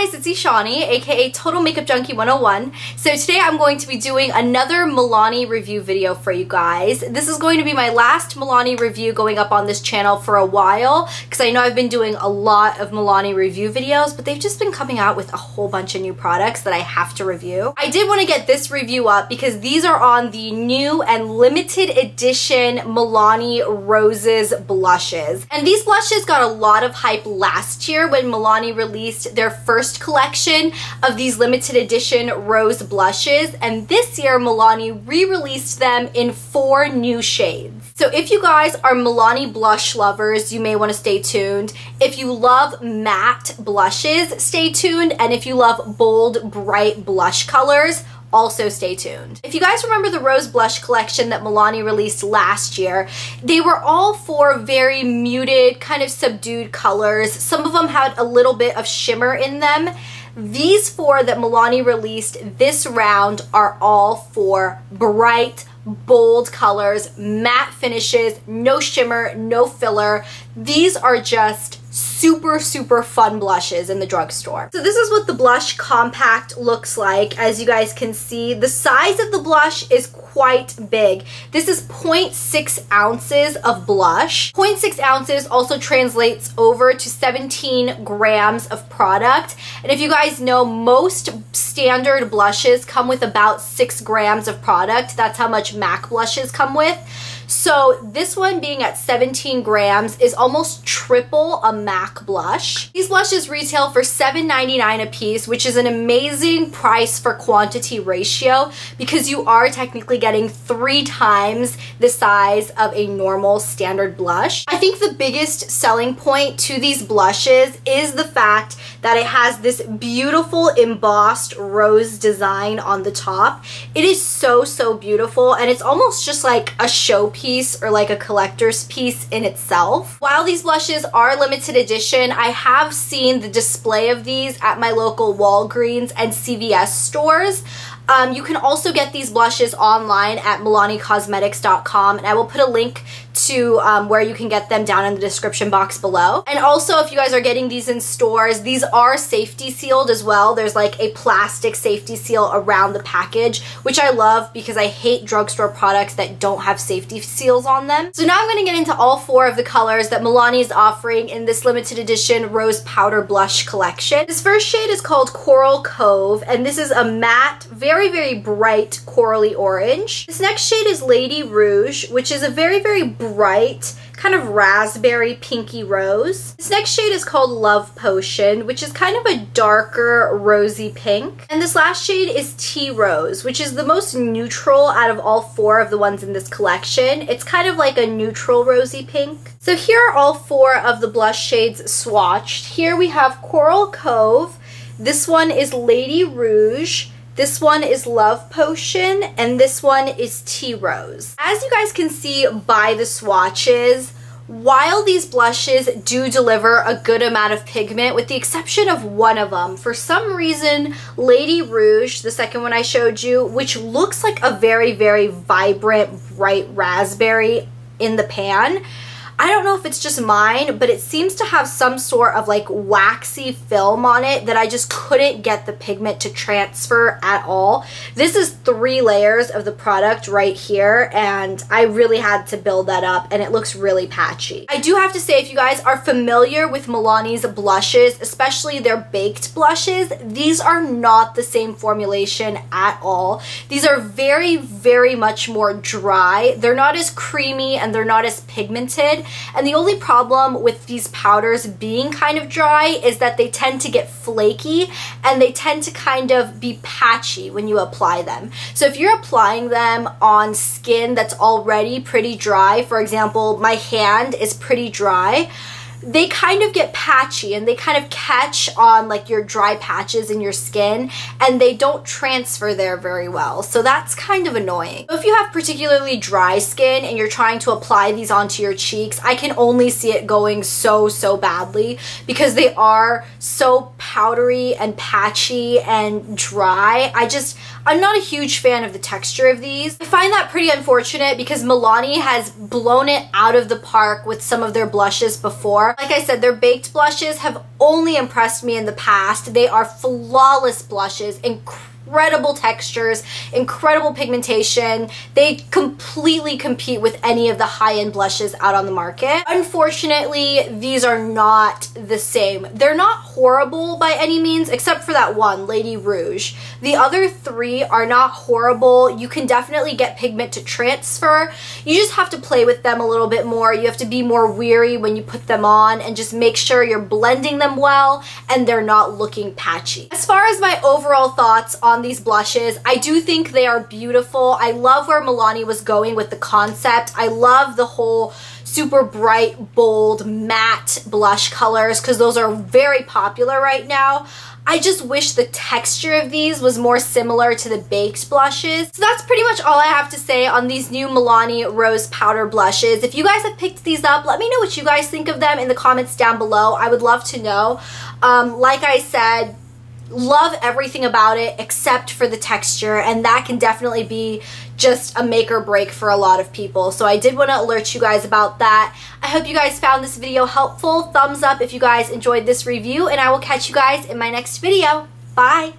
guys, it's Eshani, aka Total Makeup Junkie 101. So today I'm going to be doing another Milani review video for you guys. This is going to be my last Milani review going up on this channel for a while because I know I've been doing a lot of Milani review videos, but they've just been coming out with a whole bunch of new products that I have to review. I did want to get this review up because these are on the new and limited edition Milani Roses blushes. And these blushes got a lot of hype last year when Milani released their first collection of these limited edition rose blushes and this year Milani re-released them in four new shades. So if you guys are Milani blush lovers, you may want to stay tuned. If you love matte blushes, stay tuned. And if you love bold, bright blush colors, also stay tuned. If you guys remember the Rose Blush collection that Milani released last year, they were all four very muted, kind of subdued colors. Some of them had a little bit of shimmer in them. These four that Milani released this round are all four bright, bold colors, matte finishes, no shimmer, no filler. These are just super, super fun blushes in the drugstore. So this is what the blush compact looks like. As you guys can see, the size of the blush is quite big. This is 0.6 ounces of blush. 0.6 ounces also translates over to 17 grams of product. And if you guys know, most standard blushes come with about 6 grams of product. That's how much MAC blushes come with. So this one being at 17 grams is almost triple a MAC blush. These blushes retail for $7.99 a piece, which is an amazing price for quantity ratio because you are technically getting three times the size of a normal standard blush. I think the biggest selling point to these blushes is the fact that it has this beautiful embossed rose design on the top. It is so, so beautiful and it's almost just like a showpiece piece or like a collector's piece in itself. While these blushes are limited edition, I have seen the display of these at my local Walgreens and CVS stores. Um, you can also get these blushes online at MilaniCosmetics.com and I will put a link to um, where you can get them down in the description box below. And also if you guys are getting these in stores, these are safety sealed as well. There's like a plastic safety seal around the package, which I love because I hate drugstore products that don't have safety seals on them. So now I'm going to get into all four of the colors that Milani is offering in this limited edition Rose Powder Blush collection. This first shade is called Coral Cove and this is a matte, very, very very bright corally orange. This next shade is Lady Rouge, which is a very, very bright kind of raspberry pinky rose. This next shade is called Love Potion, which is kind of a darker rosy pink. And this last shade is Tea Rose, which is the most neutral out of all four of the ones in this collection. It's kind of like a neutral rosy pink. So here are all four of the blush shades swatched. Here we have Coral Cove. This one is Lady Rouge. This one is Love Potion, and this one is Tea Rose. As you guys can see by the swatches, while these blushes do deliver a good amount of pigment, with the exception of one of them, for some reason, Lady Rouge, the second one I showed you, which looks like a very, very vibrant, bright raspberry in the pan, I don't know if it's just mine, but it seems to have some sort of like waxy film on it that I just couldn't get the pigment to transfer at all. This is three layers of the product right here, and I really had to build that up, and it looks really patchy. I do have to say, if you guys are familiar with Milani's blushes, especially their baked blushes, these are not the same formulation at all. These are very, very much more dry. They're not as creamy and they're not as pigmented. And the only problem with these powders being kind of dry is that they tend to get flaky and they tend to kind of be patchy when you apply them. So if you're applying them on skin that's already pretty dry, for example, my hand is pretty dry, they kind of get patchy and they kind of catch on like your dry patches in your skin and they don't transfer there very well. So that's kind of annoying. If you have particularly dry skin and you're trying to apply these onto your cheeks, I can only see it going so, so badly because they are so powdery and patchy and dry. I just, I'm not a huge fan of the texture of these. I find that pretty unfortunate because Milani has blown it out of the park with some of their blushes before Like I said, their baked blushes have only impressed me in the past. They are flawless blushes, incredible incredible textures, incredible pigmentation. They completely compete with any of the high-end blushes out on the market. Unfortunately, these are not the same. They're not horrible by any means, except for that one, Lady Rouge. The other three are not horrible. You can definitely get pigment to transfer. You just have to play with them a little bit more. You have to be more weary when you put them on and just make sure you're blending them well and they're not looking patchy. As far as my overall thoughts on on these blushes. I do think they are beautiful. I love where Milani was going with the concept. I love the whole super bright, bold, matte blush colors because those are very popular right now. I just wish the texture of these was more similar to the baked blushes. So that's pretty much all I have to say on these new Milani Rose Powder blushes. If you guys have picked these up, let me know what you guys think of them in the comments down below. I would love to know. Um, like I said, love everything about it except for the texture and that can definitely be just a make or break for a lot of people. So I did want to alert you guys about that. I hope you guys found this video helpful. Thumbs up if you guys enjoyed this review and I will catch you guys in my next video. Bye!